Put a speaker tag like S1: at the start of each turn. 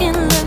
S1: looking